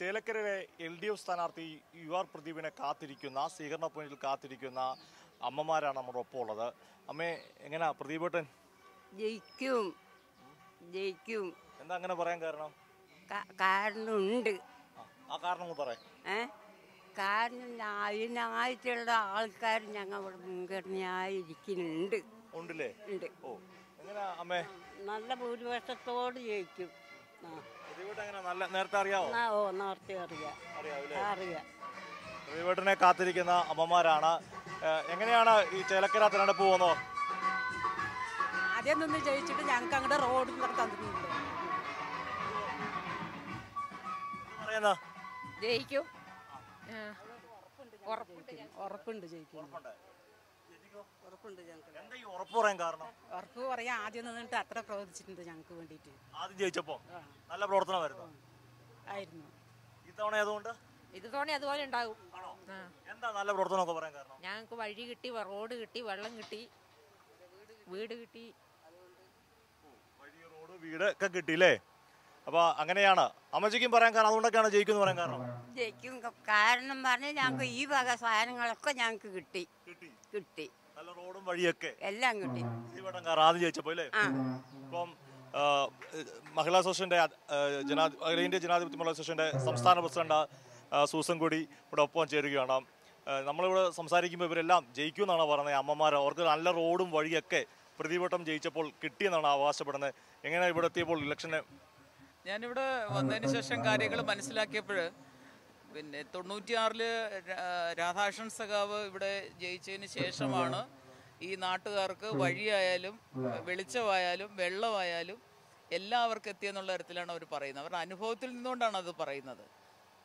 ചേലക്കരയിലെ L D F സ്ഥാനാർത്ഥി U R പ്രദീപിനെ കാത്തിരിക്കുന്ന സ്വീകരണ പോയിന്റിൽ കാത്തിരിക്കുന്ന അമ്മമാരാണ് നമ്മുടെ ഒപ്പം ഉള്ളത്. അമ്മേ എങ്ങനെയാ പ്രദീപേട്ടൻ ജയിക്കും. ജയിക്കും. എന്താ അങ്ങനെ പറയാൻ കാരണം? കാരണമുണ്ട്. ആ, കാരണം പറയാം. ഏ? കാരണം അതിനായിട്ടുള്ള ആൾക്കാർ ഞങ്ങൾ മുൻഗണനയായിരിക്കുന്നുണ്ട്. ഉണ്ടല്ലേ? ഉണ്ട്. ഓ എങ്ങനെയാ അമ്മേ? നല്ല ഭൂരിപക്ഷത്തോട് ജയിക്കും. നല്ല നേരത്തെ അറിയാവോ? എന്നാ ഓ നേരത്തെ അറിയാം. അറിയാവില്ലേ? അറിയാം. പ്രദീപേട്ടനെ കാത്തിരിക്കുന്ന അമ്മമാരാണ്. എങ്ങനെയാണ് ഈ ചേലക്കര തിരഞ്ഞെടുപ്പ് പോകുന്നത്? ആദ്യം നിന്ന് ജയിച്ചിട്ട് ഞങ്ങൾക്ക് അങ്ങോട്ട് റോഡ് തന്നിട്ടുണ്ട്. ജയിക്കും. ഉറപ്പുണ്ട് ജയിക്കും. ഉറപ്പുണ്ട് ഞങ്ങൾക്ക്. എന്താ ഈ ഉറപ്പ് പറയാൻ കാരണം? ഉറപ്പ് പറയാൻ ആദ്യം നിന്നിട്ട് അത്ര പ്രവർത്തിച്ചിട്ടുണ്ട് ഞങ്ങൾക്ക് വേണ്ടിയിട്ട്. ആദ്യം ജയിച്ചപ്പോ? നല്ല പ്രവർത്തനമായിരുന്നു ആയിരുന്നു? ഇത്തവണ അതുകൊണ്ട് ഇത് തോണി അതുപോലെ ഉണ്ടാകും. എന്താ നല്ല പ്രവർത്തനമൊക്കെ പറയാൻ കാരണം? ഞങ്ങൾക്ക് വഴി കിട്ടി റോഡ് കിട്ടി വെള്ളം കിട്ടി വീട് കിട്ടി. വഴി റോഡ് വീട് ഒക്കെ കിട്ടി അല്ലേ അപ്പൊ അങ്ങനെയാണ്. അമ്മച്ചിക്കും പറയാൻ കാരണം അതുകൊണ്ടൊക്കെയാണ് ജയിക്കുന്നു പറയാൻ കാരണം? ജയിക്കും. കാരണം പറഞ്ഞാൽ ഞങ്ങൾക്ക് ഈ വക സാധനങ്ങളൊക്കെ ഞങ്ങൾക്ക് കിട്ടി. കിട്ടി. വഴിയൊക്കെ എല്ലാം കിട്ടി. ആദ്യം ജയിച്ചപ്പോ അല്ലേ? ഇപ്പം മഹിളാ അസോസിയേഷന്റെ ജനാധി ജനാ അഖിലേന്ത്യാ ജനാധിപത്യ മഹിളാ അസോസിയേഷന്റെ സംസ്ഥാന പ്രസിഡന്റ് സൂസൻ കൂടി ഇവിടെ ഒപ്പം ചേരുകയാണ്. നമ്മളിവിടെ സംസാരിക്കുമ്പോൾ ഇവരെല്ലാം ജയിക്കുമെന്നാണ് പറയുന്നത് അമ്മമാർ അവർക്ക് നല്ല റോഡും വഴിയൊക്കെ പ്രതിവട്ടം ജയിച്ചപ്പോൾ കിട്ടിയെന്നാണ് അവകാശപ്പെടുന്നത്. എങ്ങനെ ഇവിടെ എത്തിയപ്പോൾ ഇലക്ഷന്? ഞാനിവിടെ വന്നതിന് ശേഷം കാര്യങ്ങൾ മനസ്സിലാക്കിയപ്പോൾ പിന്നെ തൊണ്ണൂറ്റിയാറിൽ രാധാകൃഷ്ണൻ സഖാവ് ഇവിടെ ജയിച്ചതിന് ശേഷമാണ് ഈ നാട്ടുകാർക്ക് വഴിയായാലും വെളിച്ചമായാലും വെള്ളമായാലും എല്ലാവർക്കും എത്തിയെന്നുള്ള തരത്തിലാണ് അവർ പറയുന്നത്. അവരുടെ അനുഭവത്തിൽ നിന്നുകൊണ്ടാണ് അത് പറയുന്നത്.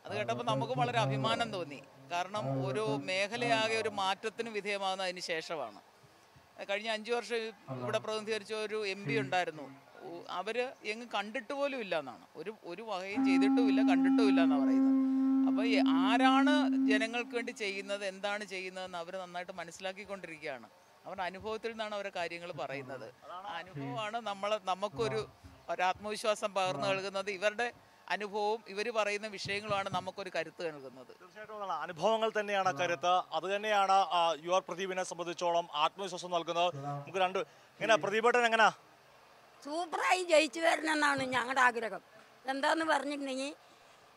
അത് കേട്ടപ്പോൾ നമുക്ക് വളരെ അഭിമാനം തോന്നി. കാരണം ഒരു മേഖലയാകെ ഒരു മാറ്റത്തിന് വിധേയമാകുന്നതിന് ശേഷമാണ്. കഴിഞ്ഞ അഞ്ചു വർഷം ഇവിടെ പ്രതിനിധീകരിച്ച ഒരു എം പി ഉണ്ടായിരുന്നു. അവർ എങ്ങും കണ്ടിട്ട് പോലും ഇല്ല എന്നാണ് ഒരു ഒരു വകയും ചെയ്തിട്ടുമില്ല കണ്ടിട്ടുമില്ല എന്നാണ് പറയുന്നത്. അപ്പൊ ആരാണ് ജനങ്ങൾക്ക് വേണ്ടി ചെയ്യുന്നത് എന്താണ് ചെയ്യുന്നതെന്ന് അവർ നന്നായിട്ട് മനസ്സിലാക്കിക്കൊണ്ടിരിക്കുകയാണ്. അവരുടെ അനുഭവത്തിൽ നിന്നാണ് അവരെ കാര്യങ്ങൾ പറയുന്നത്. ആ അനുഭവമാണ് നമ്മൾ നമുക്കൊരു ഒരു ആത്മവിശ്വാസം പകർന്നു നൽകുന്നത്. ഇവരുടെ അനുഭവവും ഇവർ പറയുന്ന വിഷയങ്ങളുമാണ് നമുക്കൊരു കരുത്ത് നൽകുന്നത്. തീർച്ചയായിട്ടും അനുഭവങ്ങൾ തന്നെയാണ് കരുത്ത്. അത് തന്നെയാണ് യുവർ യു ആർ പ്രദീപിനെ സംബന്ധിച്ചോളം ആത്മവിശ്വാസം നൽകുന്നത്. നമുക്ക് രണ്ട് എങ്ങനെ? പ്രദീപേട്ടൻ എങ്ങനെയാ സൂപ്പറായി ജയിച്ചു വരണമെന്നാണ് ഞങ്ങളുടെ ആഗ്രഹം. എന്താന്ന് പറഞ്ഞിട്ടുണ്ടെങ്കിൽ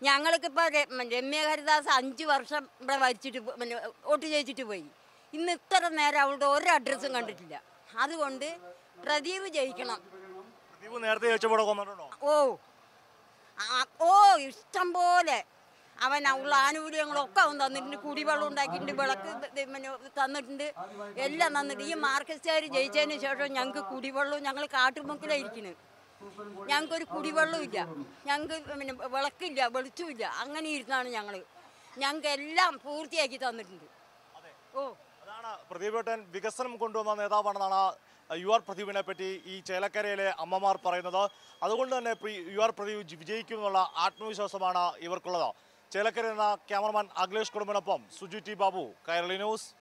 ഞങ്ങൾക്കിപ്പോൾ രമ്യ ഹരിദാസ് അഞ്ച് വർഷം ഇവിടെ വരച്ചിട്ട് ജയിച്ചിട്ട് വോട്ട് ചെയ്യിച്ചിട്ട് പോയി. ഇന്ന് ഇത്ര നേരം അവളുടെ ഒരു അഡ്രസ്സും കണ്ടിട്ടില്ല. അതുകൊണ്ട് പ്രദീപ് ജയിക്കണം. പ്രദീപ് നേരത്തെ ഓ. ഓ ഇഷ്ടം പോലെ. അവൻ ഉള്ള ആനുകൂല്യങ്ങളൊക്കെ അവൻ തന്നിട്ടുണ്ട്. കുടിവെള്ളം ഉണ്ടാക്കിയിട്ടുണ്ട് വിളക്ക് പിന്നെ തന്നിട്ടുണ്ട്. എല്ലാം തന്നിട്ട് ഈ മാർക്കറ്റുകാർ ജയിച്ചതിന് ശേഷം ഞങ്ങൾക്ക് കുടിവെള്ളവും ഞങ്ങൾ കാട്ടുമുക്കിലായിരിക്കുന്നത് ഞങ്ങൾക്കൊരു കുടിവെള്ളവും ഇല്ല. ഞങ്ങൾക്ക് പിന്നെ വിളക്കില്ല വെളിച്ചമില്ല അങ്ങനെ ഇരുന്നാണ് ഞങ്ങൾ ഞങ്ങൾക്ക് എല്ലാം പൂർത്തിയാക്കി തന്നിട്ടുണ്ട്. ഓ. അതാണ് പ്രദീപേട്ടൻ വികസനം കൊണ്ടുവന്ന നേതാവാണെന്നാണ് യു ആർ പ്രദീപിനെ പറ്റി ഈ ചേലക്കരയിലെ അമ്മമാർ പറയുന്നത്. അതുകൊണ്ട് തന്നെ യു ആർ പ്രദീപ് വിജയിക്കുമെന്നുള്ള ആത്മവിശ്വാസമാണ് ഇവർക്കുള്ളത്. ചേലക്കര എന്ന ക്യാമറമാൻ അഖിലേഷ് കുടുംബിനൊപ്പം സുജി ടി ബാബു കൈരളി ന്യൂസ്.